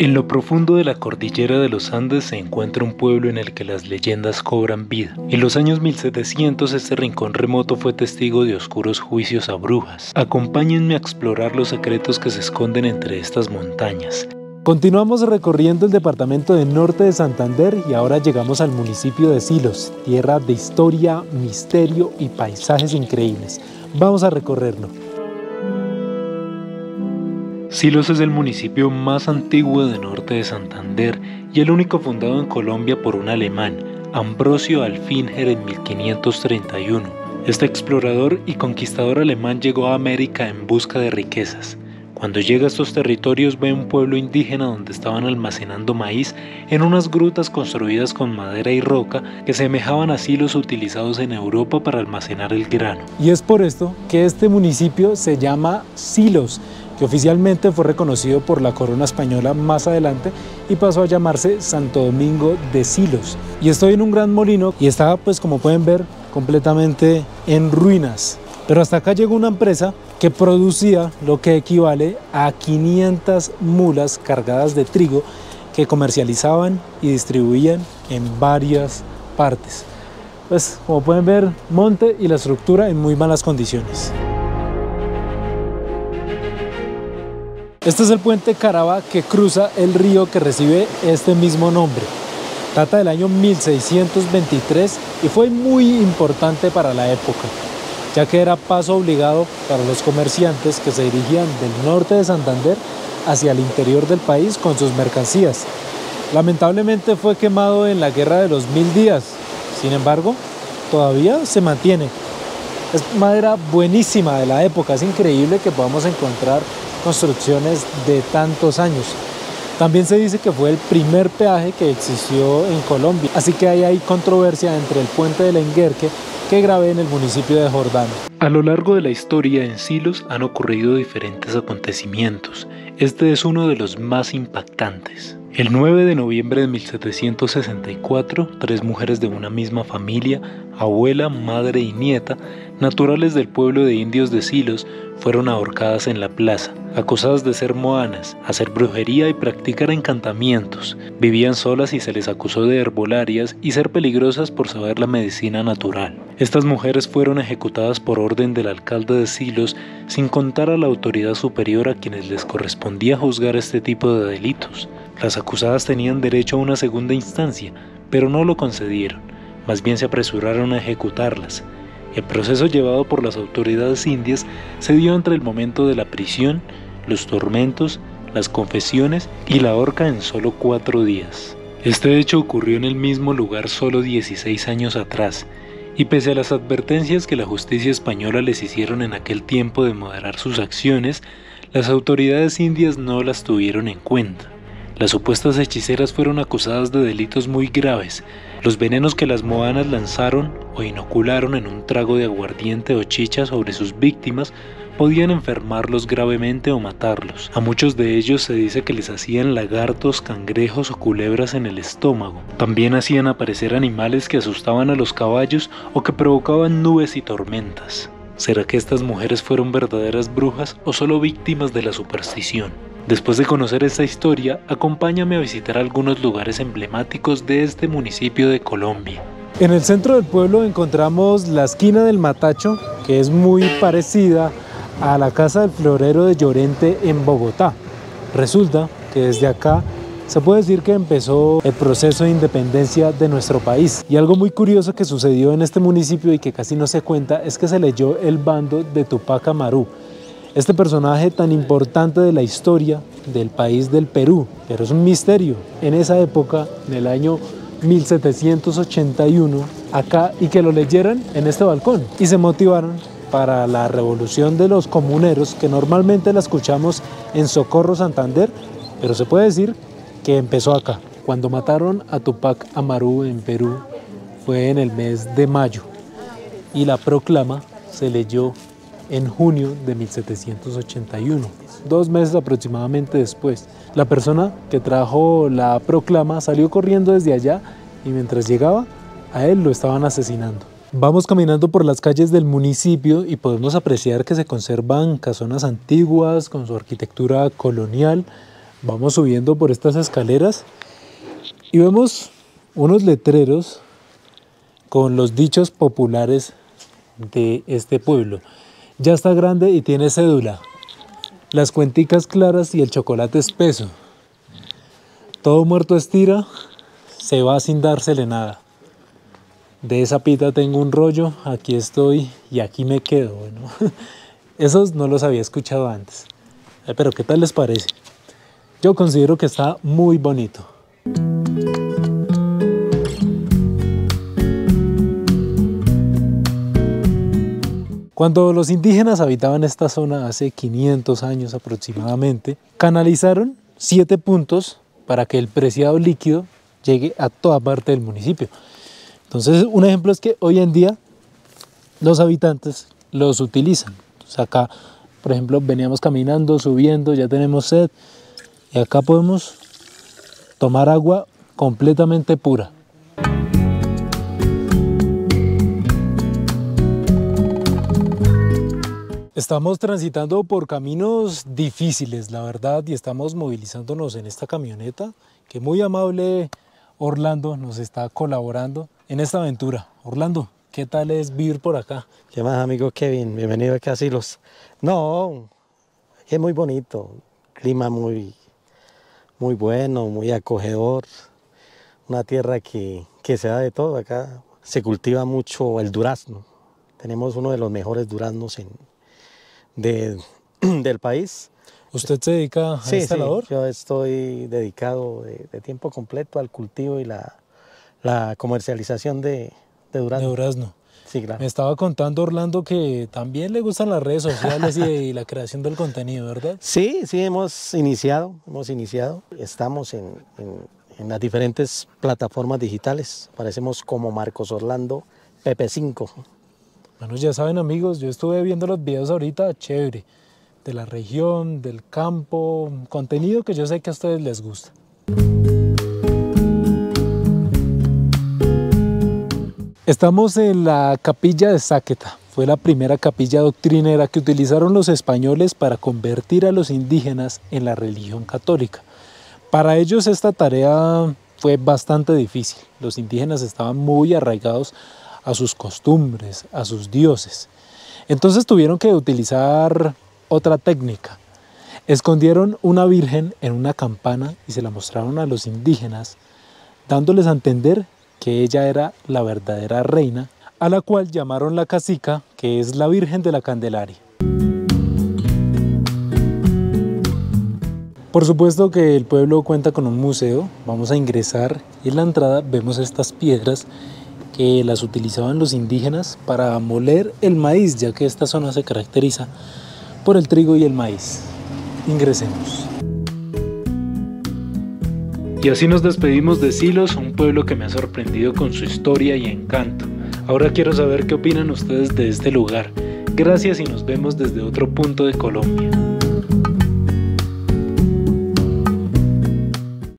En lo profundo de la cordillera de los Andes se encuentra un pueblo en el que las leyendas cobran vida. En los años 1700 este rincón remoto fue testigo de oscuros juicios a brujas. Acompáñenme a explorar los secretos que se esconden entre estas montañas. Continuamos recorriendo el departamento de norte de Santander y ahora llegamos al municipio de Silos, tierra de historia, misterio y paisajes increíbles. Vamos a recorrerlo. Silos es el municipio más antiguo de norte de Santander y el único fundado en Colombia por un alemán, Ambrosio Alfinger en 1531. Este explorador y conquistador alemán llegó a América en busca de riquezas. Cuando llega a estos territorios ve un pueblo indígena donde estaban almacenando maíz en unas grutas construidas con madera y roca que semejaban a silos utilizados en Europa para almacenar el grano. Y es por esto que este municipio se llama Silos que oficialmente fue reconocido por la corona española más adelante y pasó a llamarse Santo Domingo de Silos. Y estoy en un gran molino y estaba pues como pueden ver completamente en ruinas. Pero hasta acá llegó una empresa que producía lo que equivale a 500 mulas cargadas de trigo que comercializaban y distribuían en varias partes. Pues como pueden ver, monte y la estructura en muy malas condiciones. Este es el puente Caraba que cruza el río que recibe este mismo nombre. Data del año 1623 y fue muy importante para la época, ya que era paso obligado para los comerciantes que se dirigían del norte de Santander hacia el interior del país con sus mercancías. Lamentablemente fue quemado en la Guerra de los Mil Días, sin embargo, todavía se mantiene. Es madera buenísima de la época, es increíble que podamos encontrar construcciones de tantos años. También se dice que fue el primer peaje que existió en Colombia, así que ahí hay controversia entre el puente del Enguerque que grabé en el municipio de Jordán. A lo largo de la historia en Silos han ocurrido diferentes acontecimientos. Este es uno de los más impactantes. El 9 de noviembre de 1764, tres mujeres de una misma familia, abuela, madre y nieta, naturales del pueblo de indios de Silos, fueron ahorcadas en la plaza, acusadas de ser moanas, hacer brujería y practicar encantamientos. Vivían solas y se les acusó de herbolarias y ser peligrosas por saber la medicina natural. Estas mujeres fueron ejecutadas por orden del alcalde de Silos sin contar a la autoridad superior a quienes les correspondía juzgar este tipo de delitos. Las acusadas tenían derecho a una segunda instancia, pero no lo concedieron, más bien se apresuraron a ejecutarlas. El proceso llevado por las autoridades indias se dio entre el momento de la prisión, los tormentos, las confesiones y la horca en solo cuatro días. Este hecho ocurrió en el mismo lugar solo 16 años atrás, y pese a las advertencias que la justicia española les hicieron en aquel tiempo de moderar sus acciones, las autoridades indias no las tuvieron en cuenta. Las supuestas hechiceras fueron acusadas de delitos muy graves. Los venenos que las moanas lanzaron o inocularon en un trago de aguardiente o chicha sobre sus víctimas podían enfermarlos gravemente o matarlos. A muchos de ellos se dice que les hacían lagartos, cangrejos o culebras en el estómago. También hacían aparecer animales que asustaban a los caballos o que provocaban nubes y tormentas. ¿Será que estas mujeres fueron verdaderas brujas o solo víctimas de la superstición? Después de conocer esta historia, acompáñame a visitar algunos lugares emblemáticos de este municipio de Colombia. En el centro del pueblo encontramos la esquina del Matacho, que es muy parecida a la casa del florero de Llorente en Bogotá. Resulta que desde acá se puede decir que empezó el proceso de independencia de nuestro país. Y algo muy curioso que sucedió en este municipio y que casi no se cuenta es que se leyó el bando de Tupac Amaru, este personaje tan importante de la historia del país del Perú, pero es un misterio. En esa época, en el año 1781, acá, y que lo leyeran en este balcón, y se motivaron para la revolución de los comuneros, que normalmente la escuchamos en Socorro, Santander, pero se puede decir que empezó acá. Cuando mataron a Tupac Amaru en Perú fue en el mes de mayo y la proclama se leyó en junio de 1781, dos meses aproximadamente después. La persona que trajo la proclama salió corriendo desde allá y mientras llegaba, a él lo estaban asesinando. Vamos caminando por las calles del municipio y podemos apreciar que se conservan casonas antiguas con su arquitectura colonial, Vamos subiendo por estas escaleras y vemos unos letreros con los dichos populares de este pueblo. Ya está grande y tiene cédula. Las cuenticas claras y el chocolate espeso. Todo muerto estira, se va sin dársele nada. De esa pita tengo un rollo, aquí estoy y aquí me quedo. Bueno, esos no los había escuchado antes. Pero ¿qué tal les parece? Yo considero que está muy bonito. Cuando los indígenas habitaban esta zona hace 500 años aproximadamente, canalizaron siete puntos para que el preciado líquido llegue a toda parte del municipio. Entonces, un ejemplo es que hoy en día los habitantes los utilizan. acá, por ejemplo, veníamos caminando, subiendo, ya tenemos sed, y acá podemos tomar agua completamente pura. Estamos transitando por caminos difíciles, la verdad, y estamos movilizándonos en esta camioneta que muy amable Orlando nos está colaborando en esta aventura. Orlando, ¿qué tal es vivir por acá? ¿Qué más, amigo Kevin? Bienvenido a Silos. No, es muy bonito, clima muy, muy bueno, muy acogedor, una tierra que, que se da de todo. Acá se cultiva mucho el durazno. Tenemos uno de los mejores duraznos en, del país. ¿Usted se dedica a sí, esta sí, labor? Yo estoy dedicado de, tiempo completo al cultivo y la, la comercialización de, de durazno. De durazno. Sí, claro. Me estaba contando Orlando que también le gustan las redes sociales y, la creación del contenido, ¿verdad? Sí, sí, hemos iniciado, hemos iniciado. Estamos en, en, en las diferentes plataformas digitales. Aparecemos como Marcos Orlando PP5. Bueno, ya saben amigos, yo estuve viendo los videos ahorita, chévere, de la región, del campo, contenido que yo sé que a ustedes les gusta. Estamos en la capilla de Sáqueta. Fue la primera capilla doctrinera que utilizaron los españoles para convertir a los indígenas en la religión católica. Para ellos esta tarea fue bastante difícil. Los indígenas estaban muy arraigados a sus costumbres, a sus dioses. Entonces tuvieron que utilizar otra técnica. Escondieron una virgen en una campana y se la mostraron a los indígenas, dándoles a entender que ella era la verdadera reina, a la cual llamaron la cacica, que es la Virgen de la Candelaria. Por supuesto que el pueblo cuenta con un museo, vamos a ingresar y en la entrada vemos estas piedras que las utilizaban los indígenas para moler el maíz, ya que esta zona se caracteriza por el trigo y el maíz. Ingresemos. Y así nos despedimos de Silos, un pueblo que me ha sorprendido con su historia y encanto. Ahora quiero saber qué opinan ustedes de este lugar. Gracias y nos vemos desde otro punto de Colombia.